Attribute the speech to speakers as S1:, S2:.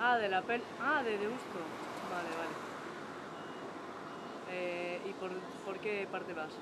S1: Ah, de la pel... Ah, de Deusto. Vale, vale. Eh, ¿Y por, por qué parte vas?